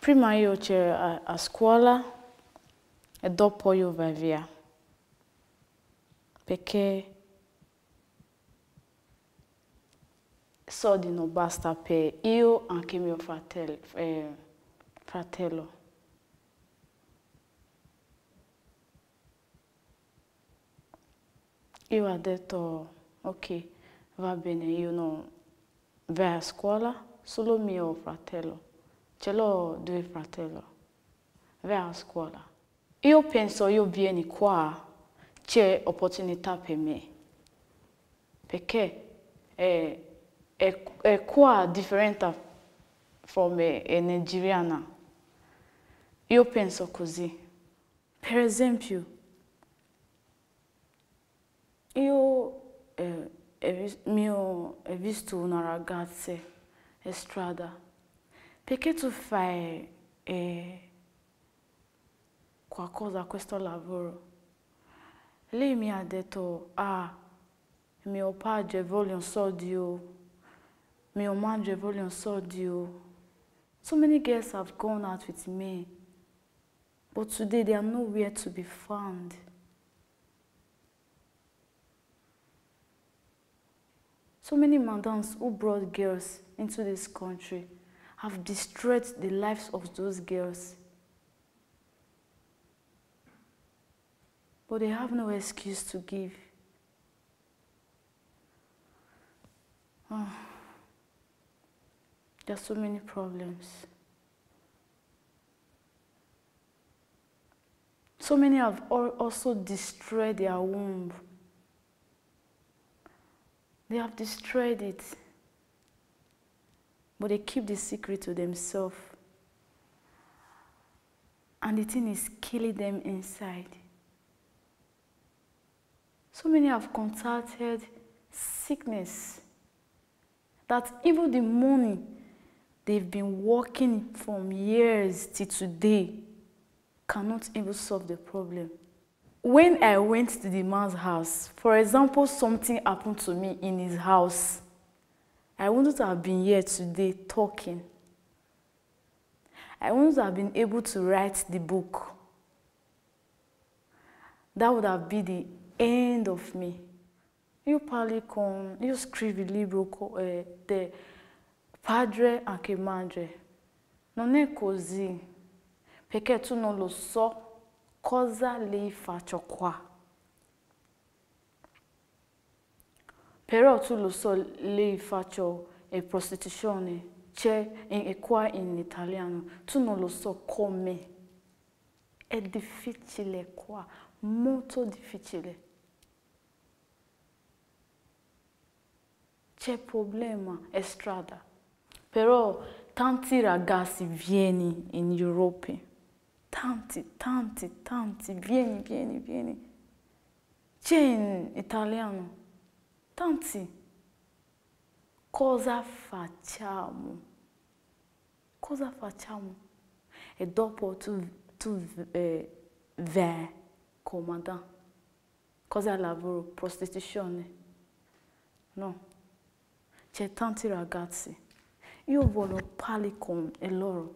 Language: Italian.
Prima io c'ero a, a scuola e dopo io vai via. Perché soldi non basta per io e anche mio fratello. Eh, fratello. Io ho detto, ok, va bene, io non vai a scuola, solo mio fratello. Ce l'ho due fratelli. Vai a scuola. Io penso io vieni qua, c'è opportunità per me. Perché è, è, è qua differente da me, è nigeriana. Io penso così. Per esempio, io eh, ho, mio, ho visto una ragazza in perché tu fai eh, qualcosa questo lavoro? Lei mi ha detto, ah, mio padre vuole un soldo, mio madre vuole un soldo. So many girls have gone out with me, but today they are nowhere to be found. So many madams who brought girls into this country have destroyed the lives of those girls. But they have no excuse to give. Oh, there are so many problems. So many have also destroyed their womb. They have destroyed it. But they keep the secret to themselves. And the thing is killing them inside. So many have contacted sickness that even the money they've been working from years till today cannot even solve the problem. When I went to the man's house, for example, something happened to me in his house, I wouldn't have been here today talking. I wouldn't have been able to write the book. That would have been the end of me. Io parli con, io scrivo il libro eh, de padre anche madre. Non è così, perché tu non lo so cosa lei faccio qua. Però tu lo so, lei faccio eh, prostituzione, c'è eh, qua in italiano, tu non lo so come. È difficile qua, molto difficile. C'è problema, è strada. Però tanti ragazzi vieni in Europa tanti, tanti, tanti, vieni, vieni, vieni. C'è in italiano, tanti. Cosa facciamo? Cosa facciamo? E dopo tu, tu eh, vai comanda. Cosa lavoro? Prostituzione? No. C'è tanti ragazzi. Io voglio parlare con loro